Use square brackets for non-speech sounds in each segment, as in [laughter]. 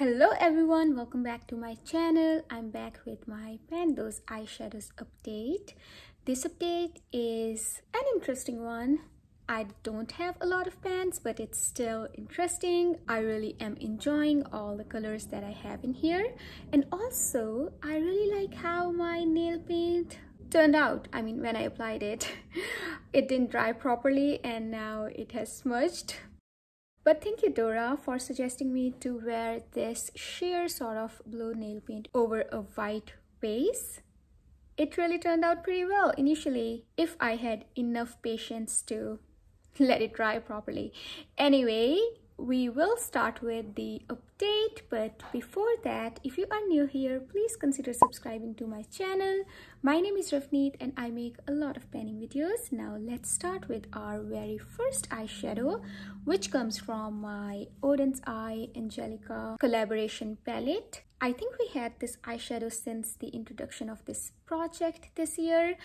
Hello everyone, welcome back to my channel. I'm back with my Pan Those eyeshadows update. This update is an interesting one. I don't have a lot of pans, but it's still interesting. I really am enjoying all the colors that I have in here. And also, I really like how my nail paint turned out. I mean, when I applied it, [laughs] it didn't dry properly and now it has smudged but thank you Dora for suggesting me to wear this sheer sort of blue nail paint over a white base. It really turned out pretty well initially if I had enough patience to [laughs] let it dry properly. Anyway, we will start with the update but before that if you are new here please consider subscribing to my channel. My name is Ravneet and I make a lot of panning videos. Now let's start with our very first eyeshadow which comes from my Oden's Eye Angelica collaboration palette. I think we had this eyeshadow since the introduction of this project this year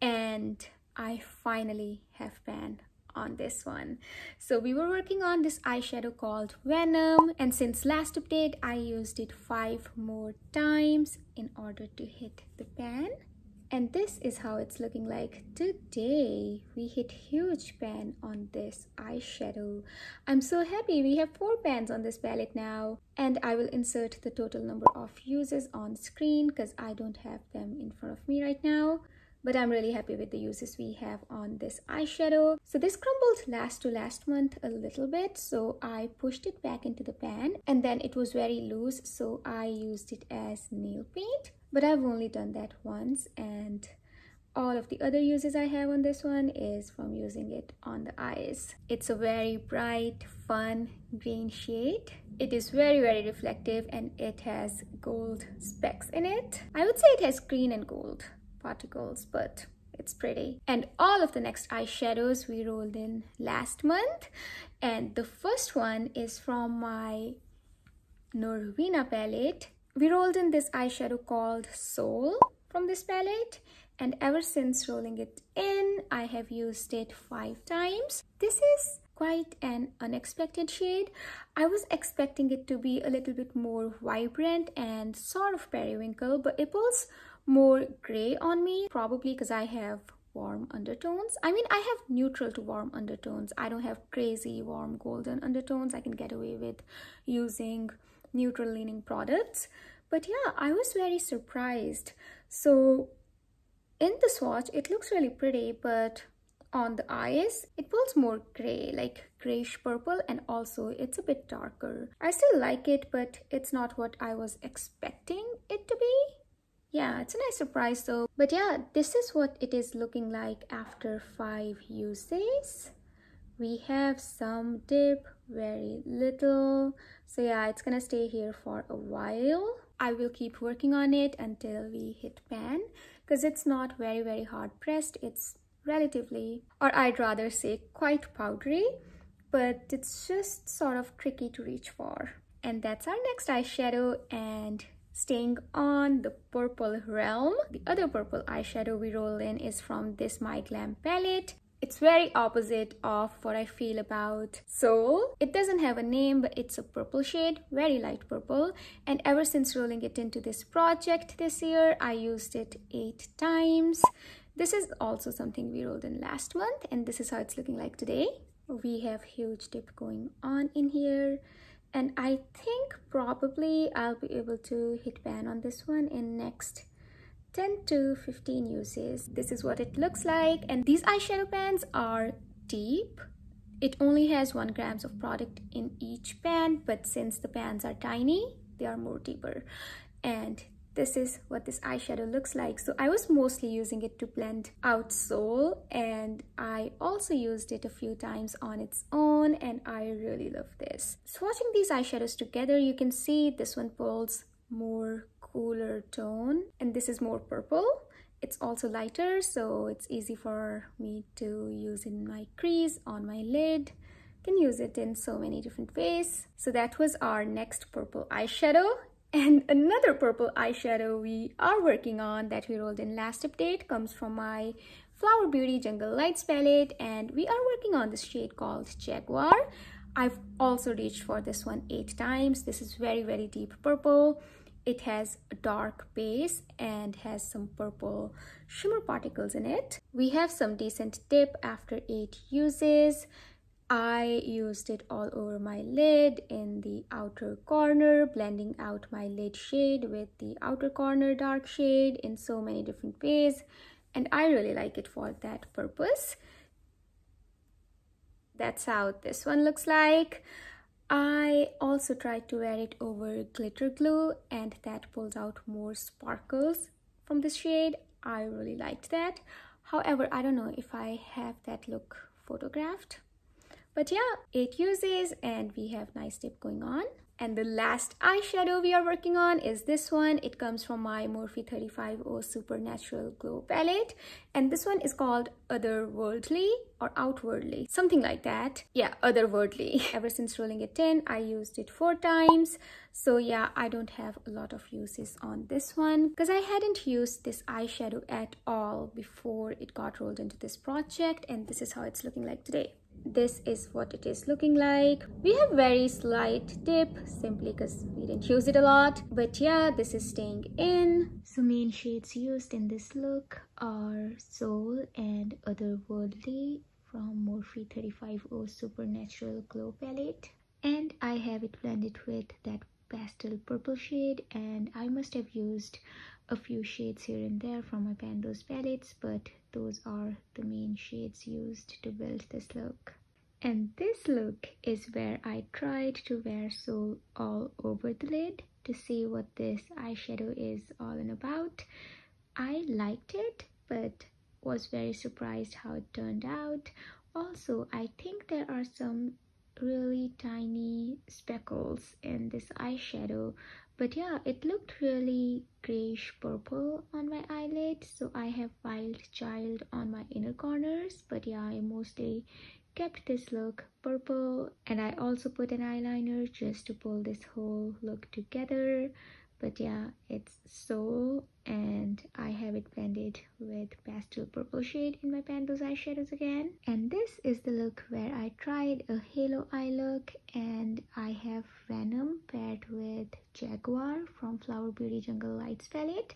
and I finally have panned on this one. So we were working on this eyeshadow called venom and since last update i used it five more times in order to hit the pan and this is how it's looking like today. We hit huge pan on this eyeshadow. I'm so happy we have four pans on this palette now. And i will insert the total number of uses on screen because i don't have them in front of me right now but I'm really happy with the uses we have on this eyeshadow. So this crumbled last to last month a little bit, so I pushed it back into the pan and then it was very loose, so I used it as nail paint. But I've only done that once and all of the other uses I have on this one is from using it on the eyes. It's a very bright, fun green shade. It is very, very reflective and it has gold specks in it. I would say it has green and gold particles, but it's pretty. And all of the next eyeshadows we rolled in last month. And the first one is from my Norvina palette. We rolled in this eyeshadow called Soul from this palette. And ever since rolling it in, I have used it five times. This is quite an unexpected shade. I was expecting it to be a little bit more vibrant and sort of periwinkle, but it pulls more gray on me probably because I have warm undertones. I mean, I have neutral to warm undertones. I don't have crazy warm golden undertones. I can get away with using neutral leaning products. But yeah, I was very surprised. So in the swatch, it looks really pretty, but on the eyes, it pulls more gray, like grayish purple, and also it's a bit darker. I still like it, but it's not what I was expecting it to be. Yeah, it's a nice surprise though. But yeah, this is what it is looking like after five uses. We have some dip, very little. So yeah, it's gonna stay here for a while. I will keep working on it until we hit pan because it's not very, very hard pressed. It's relatively, or I'd rather say quite powdery, but it's just sort of tricky to reach for. And that's our next eyeshadow and Staying on the purple realm, the other purple eyeshadow we roll in is from this My Glam palette. It's very opposite of what I feel about Soul. It doesn't have a name, but it's a purple shade, very light purple. And ever since rolling it into this project this year, I used it eight times. This is also something we rolled in last month, and this is how it's looking like today. We have huge dip going on in here and I think probably I'll be able to hit pan on this one in next 10 to 15 uses. This is what it looks like and these eyeshadow pans are deep. It only has 1 grams of product in each pan but since the pans are tiny they are more deeper and this is what this eyeshadow looks like. So i was mostly using it to blend out soul and i also used it a few times on its own and i really love this. Swatching these eyeshadows together you can see this one pulls more cooler tone and this is more purple. It's also lighter so it's easy for me to use in my crease on my lid. Can use it in so many different ways. So that was our next purple eyeshadow and another purple eyeshadow we are working on that we rolled in last update comes from my Flower Beauty Jungle Lights palette and we are working on this shade called Jaguar. I've also reached for this one eight times. This is very, very deep purple. It has a dark base and has some purple shimmer particles in it. We have some decent dip after eight uses. I used it all over my lid in the outer corner, blending out my lid shade with the outer corner dark shade in so many different ways. And I really like it for that purpose. That's how this one looks like. I also tried to wear it over glitter glue and that pulls out more sparkles from the shade. I really liked that. However, I don't know if I have that look photographed. But yeah, 8 uses and we have nice dip going on. And the last eyeshadow we are working on is this one. It comes from my Morphe 350 Supernatural Glow Palette. And this one is called Otherworldly or Outwardly, something like that. Yeah, Otherworldly. [laughs] Ever since rolling it in, I used it four times. So yeah, I don't have a lot of uses on this one because I hadn't used this eyeshadow at all before it got rolled into this project. And this is how it's looking like today this is what it is looking like. We have very slight dip simply because we didn't use it a lot. But yeah this is staying in. So main shades used in this look are soul and otherworldly from morphe 350 supernatural glow palette. And i have it blended with that pastel purple shade. And i must have used a few shades here and there from my Pan Those palettes, but those are the main shades used to build this look. And this look is where I tried to wear Soul all over the lid to see what this eyeshadow is all in about. I liked it, but was very surprised how it turned out. Also, I think there are some really tiny speckles in this eyeshadow but yeah it looked really grayish purple on my eyelid so i have wild child on my inner corners. But yeah i mostly kept this look purple and i also put an eyeliner just to pull this whole look together but yeah it's soul and i have it blended with pastel purple shade in my Pan Those eyeshadows again. And this is the look where i tried a halo eye look and i have venom paired with jaguar from flower beauty jungle lights palette.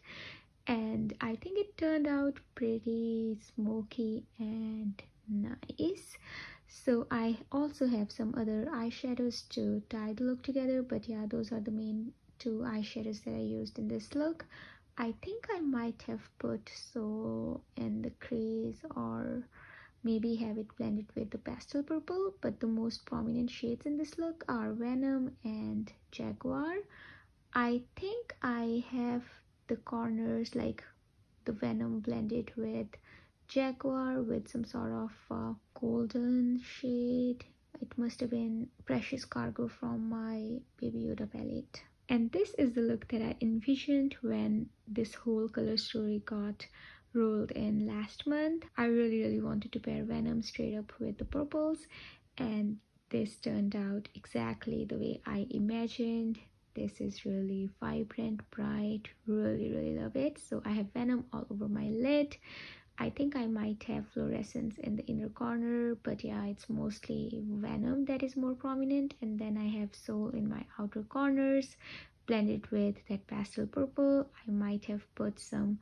And i think it turned out pretty smoky and nice. So i also have some other eyeshadows to tie the look together but yeah those are the main two eyeshadows that I used in this look. I think I might have put so in the crease or maybe have it blended with the pastel purple but the most prominent shades in this look are Venom and Jaguar. I think I have the corners like the Venom blended with Jaguar with some sort of uh, golden shade. It must have been Precious Cargo from my Baby Yoda palette and this is the look that I envisioned when this whole color story got rolled in last month. I really really wanted to pair Venom straight up with the purples and this turned out exactly the way I imagined. This is really vibrant, bright, really really love it. So I have Venom all over my lid. I think I might have fluorescence in the inner corner, but yeah, it's mostly Venom that is more prominent. And then I have Soul in my outer corners, blended with that pastel purple. I might have put some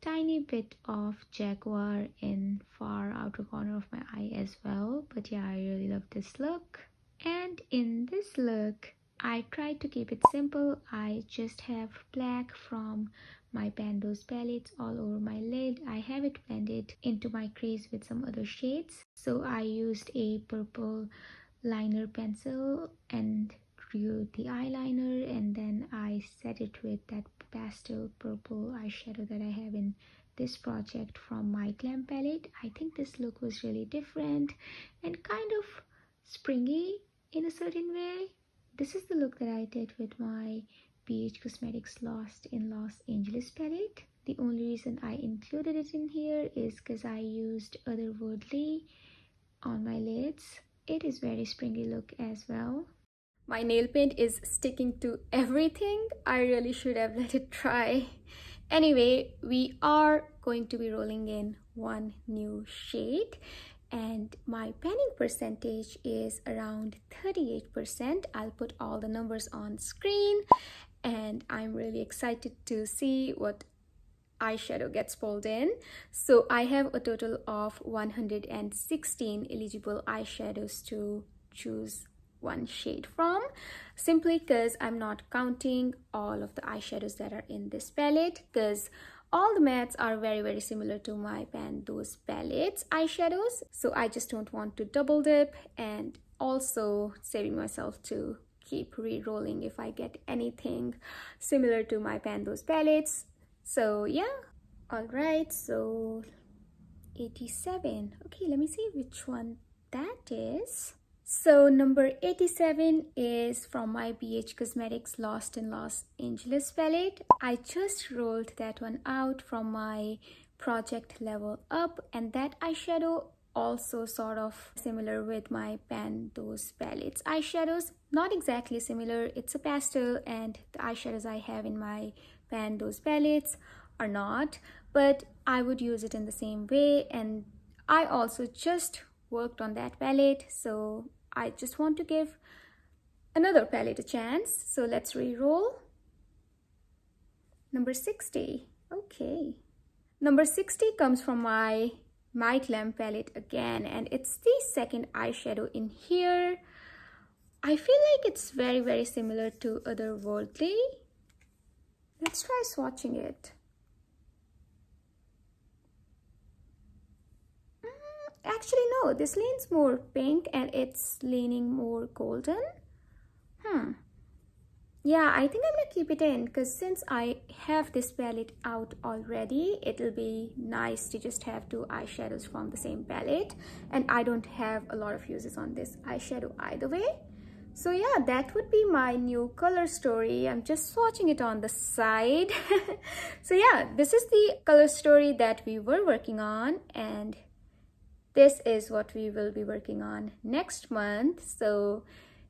tiny bit of Jaguar in far outer corner of my eye as well. But yeah, I really love this look. And in this look, I tried to keep it simple. I just have black from my Pan Those palettes all over my lid. I have it blended into my crease with some other shades. So I used a purple liner pencil and drew the eyeliner and then I set it with that pastel purple eyeshadow that I have in this project from my glam palette. I think this look was really different and kind of springy in a certain way. This is the look that I did with my BH Cosmetics Lost in Los Angeles palette. The only reason I included it in here is because I used Otherworldly on my lids. It is very springy look as well. My nail paint is sticking to everything. I really should have let it dry. Anyway, we are going to be rolling in one new shade and my panning percentage is around 38%. I'll put all the numbers on screen and I'm really excited to see what eyeshadow gets pulled in. So I have a total of 116 eligible eyeshadows to choose one shade from simply because I'm not counting all of the eyeshadows that are in this palette because all the mattes are very very similar to my Those palettes eyeshadows so I just don't want to double dip and also saving myself to keep re-rolling if I get anything similar to my Those palettes. So yeah. All right so 87 okay let me see which one that is. So number 87 is from my BH Cosmetics Lost in Los Angeles palette. I just rolled that one out from my project level up and that eyeshadow also sort of similar with my Pan Those palettes. Eyeshadows. Not exactly similar, it's a pastel and the eyeshadows I have in my Pan Those palettes are not, but I would use it in the same way and I also just worked on that palette so I just want to give another palette a chance. So let's re-roll. Number 60 okay. Number 60 comes from my my glam palette again and it's the second eyeshadow in here. I feel like it's very very similar to otherworldly. Let's try swatching it. Actually no this leans more pink and it's leaning more golden. Hmm yeah i think i'm gonna keep it in because since i have this palette out already it'll be nice to just have two eyeshadows from the same palette. And i don't have a lot of uses on this eyeshadow either way. So yeah that would be my new color story. I'm just swatching it on the side. [laughs] So yeah this is the color story that we were working on and this is what we will be working on next month. So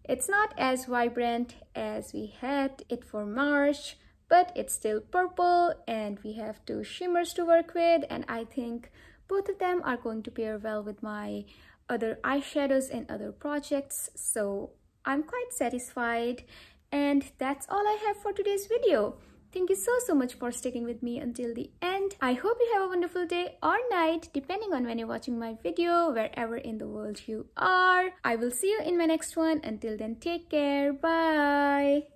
it's not as vibrant as we had it for March, but it's still purple and we have two shimmers to work with. And I think both of them are going to pair well with my other eyeshadows and other projects. So I'm quite satisfied. And that's all I have for today's video. Thank you so, so much for sticking with me until the end. I hope you have a wonderful day or night, depending on when you're watching my video, wherever in the world you are. I will see you in my next one. Until then, take care. Bye.